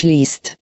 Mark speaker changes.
Speaker 1: schließt.